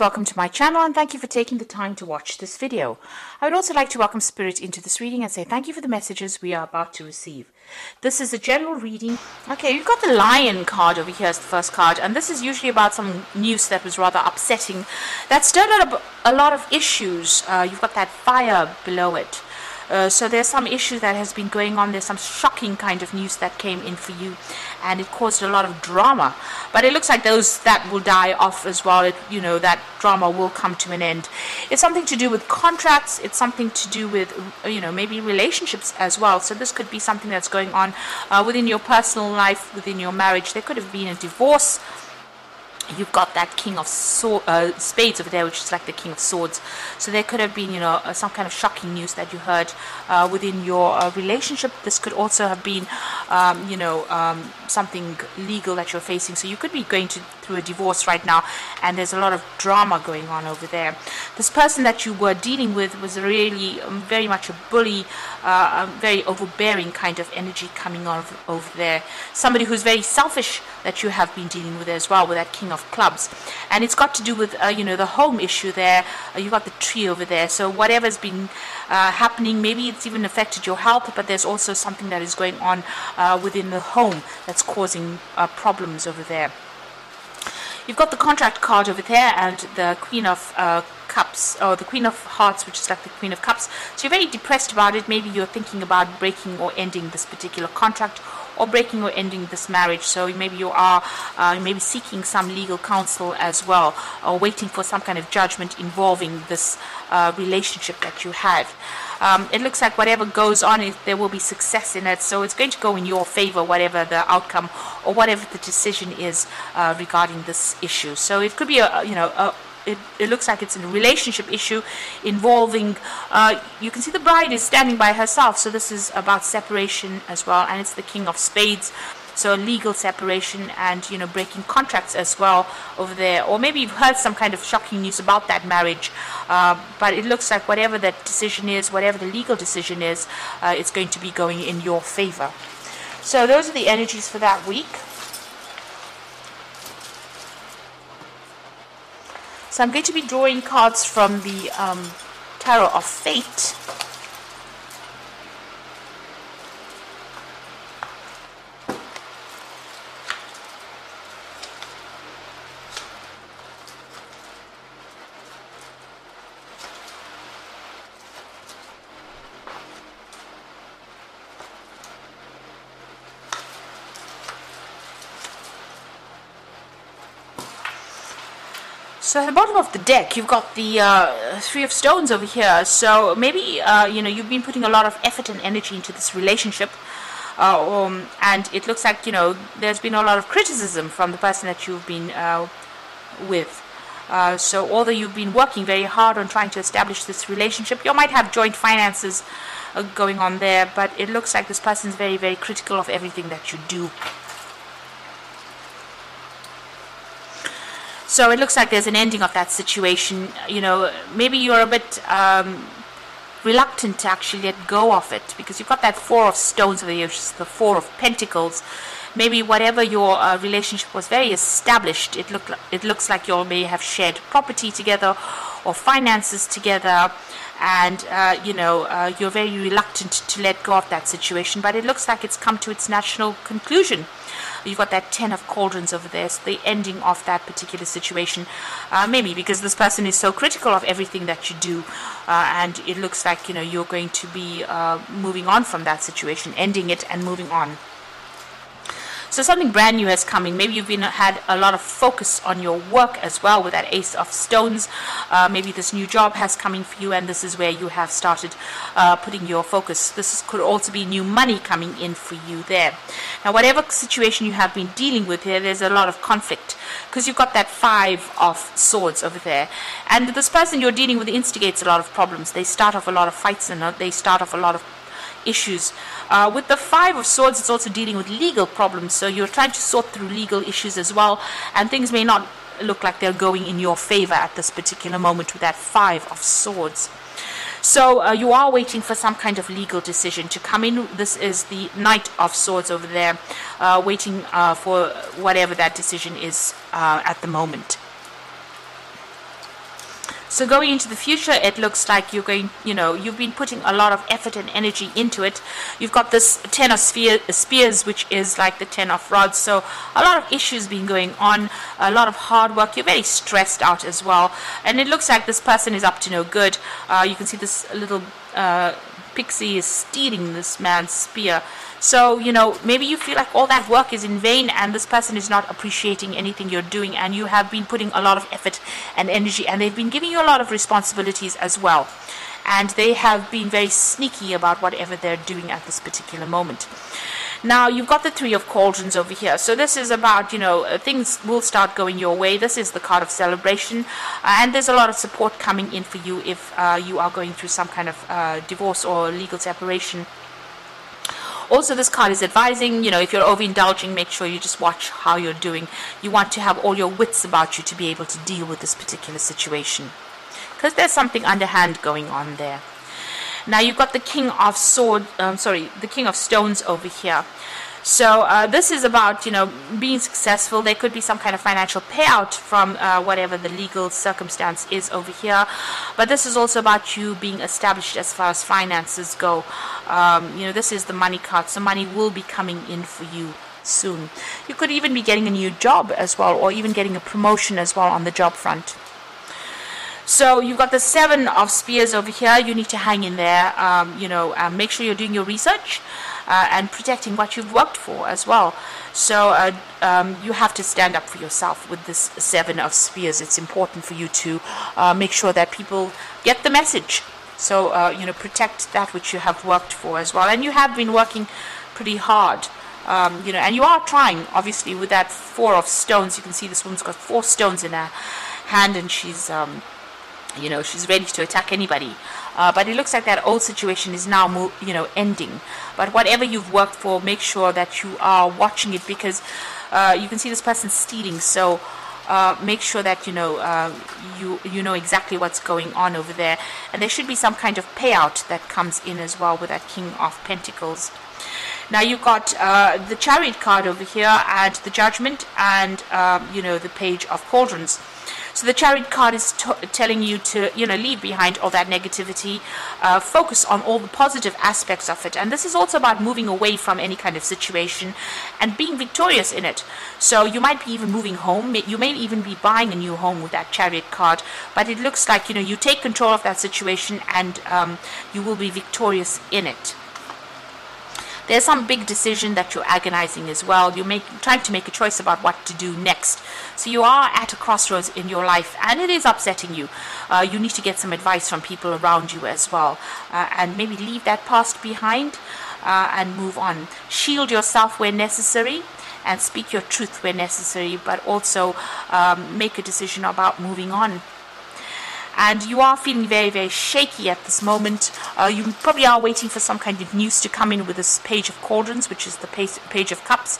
Welcome to my channel and thank you for taking the time to watch this video. I would also like to welcome Spirit into this reading and say thank you for the messages we are about to receive. This is a general reading. Okay, you've got the Lion card over here as the first card and this is usually about some news that was rather upsetting that stirred up a lot of issues. Uh, you've got that fire below it. Uh, so there's some issue that has been going on. There's some shocking kind of news that came in for you, and it caused a lot of drama. But it looks like those that will die off as well. It, you know that drama will come to an end. It's something to do with contracts. It's something to do with you know maybe relationships as well. So this could be something that's going on uh, within your personal life, within your marriage. There could have been a divorce you've got that king of uh, spades over there which is like the king of swords. So there could have been you know uh, some kind of shocking news that you heard uh, within your uh, relationship. This could also have been um, you know um, something legal that you're facing. So you could be going to, through a divorce right now and there's a lot of drama going on over there. This person that you were dealing with was really um, very much a bully uh, a very overbearing kind of energy coming on over there. Somebody who's very selfish that you have been dealing with as well with that king of clubs. And it's got to do with uh, you know the home issue there. Uh, you've got the tree over there. So whatever's been uh, happening maybe it's even affected your health but there's also something that is going on uh, within the home that's causing uh, problems over there. You've got the contract card over there and the queen of uh, cups or the queen of hearts which is like the queen of cups. So you're very depressed about it. Maybe you're thinking about breaking or ending this particular contract or breaking or ending this marriage. So maybe you are uh, maybe seeking some legal counsel as well, or waiting for some kind of judgment involving this uh, relationship that you have. Um, it looks like whatever goes on, there will be success in it. So it's going to go in your favor, whatever the outcome or whatever the decision is uh, regarding this issue. So it could be a you know a it, it looks like it's a relationship issue involving uh, you can see the bride is standing by herself. So this is about separation as well and it's the king of spades. So legal separation and you know breaking contracts as well over there. Or maybe you've heard some kind of shocking news about that marriage. Uh, but it looks like whatever that decision is whatever the legal decision is uh, it's going to be going in your favor. So those are the energies for that week So I'm going to be drawing cards from the um, Tarot of Fate. So at the bottom of the deck, you've got the uh, Three of Stones over here. So maybe, uh, you know, you've been putting a lot of effort and energy into this relationship. Uh, um, and it looks like, you know, there's been a lot of criticism from the person that you've been uh, with. Uh, so although you've been working very hard on trying to establish this relationship, you might have joint finances uh, going on there, but it looks like this person is very, very critical of everything that you do. So it looks like there's an ending of that situation. You know, maybe you're a bit um, reluctant to actually let go of it because you've got that four of stones over here, the four of pentacles. Maybe whatever your uh, relationship was very established, it look it looks like you may have shared property together or finances together, and uh, you know uh, you're very reluctant to let go of that situation. But it looks like it's come to its natural conclusion. You've got that ten of cauldrons over there so the ending of that particular situation. Uh, maybe because this person is so critical of everything that you do uh, and it looks like you know you're going to be uh, moving on from that situation ending it and moving on so something brand new has coming. Maybe you've been had a lot of focus on your work as well with that Ace of Stones. Uh, maybe this new job has coming for you, and this is where you have started uh, putting your focus. This could also be new money coming in for you there. Now, whatever situation you have been dealing with here, there's a lot of conflict because you've got that Five of Swords over there, and this person you're dealing with instigates a lot of problems. They start off a lot of fights and they start off a lot of issues. Uh, with the Five of Swords, it's also dealing with legal problems, so you're trying to sort through legal issues as well, and things may not look like they're going in your favor at this particular moment with that Five of Swords. So uh, you are waiting for some kind of legal decision to come in. This is the Knight of Swords over there, uh, waiting uh, for whatever that decision is uh, at the moment. So going into the future, it looks like you're going, you know, you've been putting a lot of effort and energy into it. You've got this ten of spears, which is like the ten of rods. So a lot of issues been going on, a lot of hard work. You're very stressed out as well, and it looks like this person is up to no good. Uh, you can see this little. Uh, pixie is stealing this man's spear. So, you know, maybe you feel like all that work is in vain and this person is not appreciating anything you're doing and you have been putting a lot of effort and energy and they've been giving you a lot of responsibilities as well. And they have been very sneaky about whatever they're doing at this particular moment. Now you've got the three of cauldrons over here. So this is about, you know, uh, things will start going your way. This is the card of celebration. Uh, and there's a lot of support coming in for you if uh, you are going through some kind of uh, divorce or legal separation. Also, this card is advising, you know, if you're overindulging, make sure you just watch how you're doing. You want to have all your wits about you to be able to deal with this particular situation. Because there's something underhand going on there. Now you've got the King of Sword, um, sorry, the King of Stones over here. So uh, this is about you know being successful. There could be some kind of financial payout from uh, whatever the legal circumstance is over here, but this is also about you being established as far as finances go. Um, you know this is the money card, so money will be coming in for you soon. You could even be getting a new job as well, or even getting a promotion as well on the job front. So you've got the seven of spears over here. You need to hang in there. Um, you know, uh, make sure you're doing your research uh, and protecting what you've worked for as well. So uh, um, you have to stand up for yourself with this seven of spears. It's important for you to uh, make sure that people get the message. So uh, you know, protect that which you have worked for as well. And you have been working pretty hard. Um, you know, and you are trying, obviously, with that four of stones. You can see this woman's got four stones in her hand, and she's um, you know she's ready to attack anybody. Uh, but it looks like that old situation is now you know ending. But whatever you've worked for make sure that you are watching it because uh, you can see this person stealing. So uh, make sure that you know uh, you you know exactly what's going on over there. And there should be some kind of payout that comes in as well with that king of pentacles. Now you've got uh, the chariot card over here and the judgment and um, you know the page of cauldrons so the chariot card is telling you to, you know, leave behind all that negativity, uh, focus on all the positive aspects of it. And this is also about moving away from any kind of situation and being victorious in it. So you might be even moving home. You may even be buying a new home with that chariot card. But it looks like, you know, you take control of that situation and um, you will be victorious in it there's some big decision that you're agonizing as well. You're trying to make a choice about what to do next. So you are at a crossroads in your life and it is upsetting you. Uh, you need to get some advice from people around you as well uh, and maybe leave that past behind uh, and move on. Shield yourself where necessary and speak your truth where necessary, but also um, make a decision about moving on and you are feeling very, very shaky at this moment. Uh, you probably are waiting for some kind of news to come in with this page of cauldrons, which is the page, page of cups.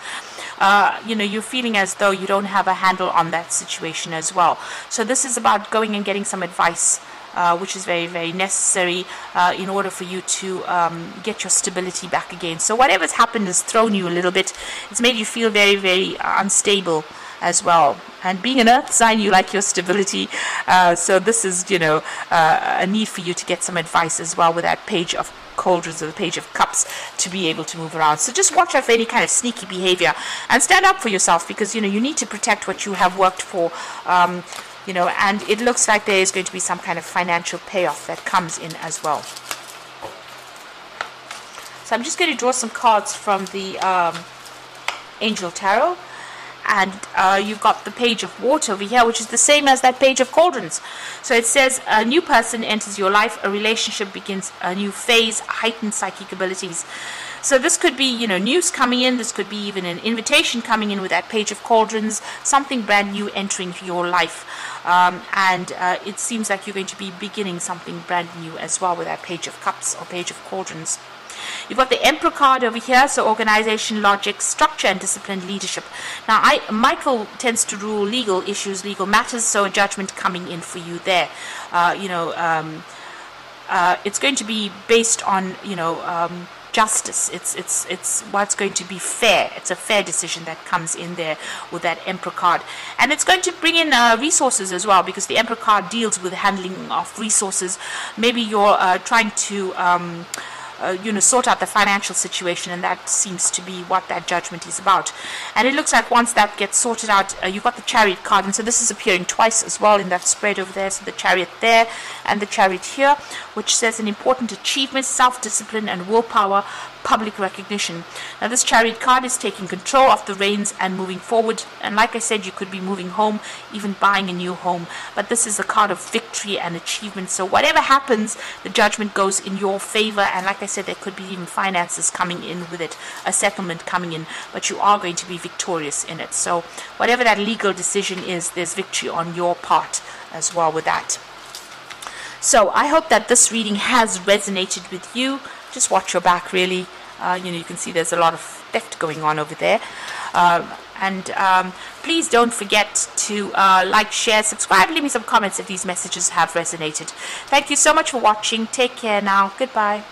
Uh, you know, you're feeling as though you don't have a handle on that situation as well. So this is about going and getting some advice. Uh, which is very, very necessary uh, in order for you to um, get your stability back again. So, whatever's happened has thrown you a little bit. It's made you feel very, very unstable as well. And being an earth sign, you like your stability. Uh, so this is, you know, uh, a need for you to get some advice as well with that page of cauldrons or the page of cups to be able to move around. So just watch out for any kind of sneaky behavior and stand up for yourself because, you know, you need to protect what you have worked for. Um, you know, and it looks like there is going to be some kind of financial payoff that comes in as well. So I'm just going to draw some cards from the um, Angel Tarot and uh, you've got the page of water over here which is the same as that page of cauldrons. So it says a new person enters your life a relationship begins a new phase heightened psychic abilities. So this could be you know news coming in this could be even an invitation coming in with that page of cauldrons something brand new entering your life. Um, and uh, it seems like you're going to be beginning something brand new as well with that page of cups or page of cauldrons You've got the Emperor card over here, so organization, logic, structure, and disciplined leadership. Now, I, Michael tends to rule legal issues, legal matters, so a judgment coming in for you there. Uh, you know, um, uh, it's going to be based on, you know, um, justice. It's it's it's what's going to be fair. It's a fair decision that comes in there with that Emperor card, and it's going to bring in uh, resources as well because the Emperor card deals with handling of resources. Maybe you're uh, trying to um, uh, you know, sort out the financial situation, and that seems to be what that judgment is about. And it looks like once that gets sorted out, uh, you've got the chariot card, and so this is appearing twice as well in that spread over there. So the chariot there and the chariot here, which says an important achievement, self-discipline, and willpower public recognition. Now, this chariot card is taking control of the reins and moving forward. And like I said, you could be moving home, even buying a new home. But this is a card of victory and achievement. So, whatever happens, the judgment goes in your favor. And like I said, there could be even finances coming in with it, a settlement coming in, but you are going to be victorious in it. So, whatever that legal decision is, there's victory on your part as well with that. So I hope that this reading has resonated with you. Just watch your back, really. Uh, you know, you can see there's a lot of theft going on over there. Um, and um, please don't forget to uh, like, share, subscribe, leave me some comments if these messages have resonated. Thank you so much for watching. Take care now. Goodbye.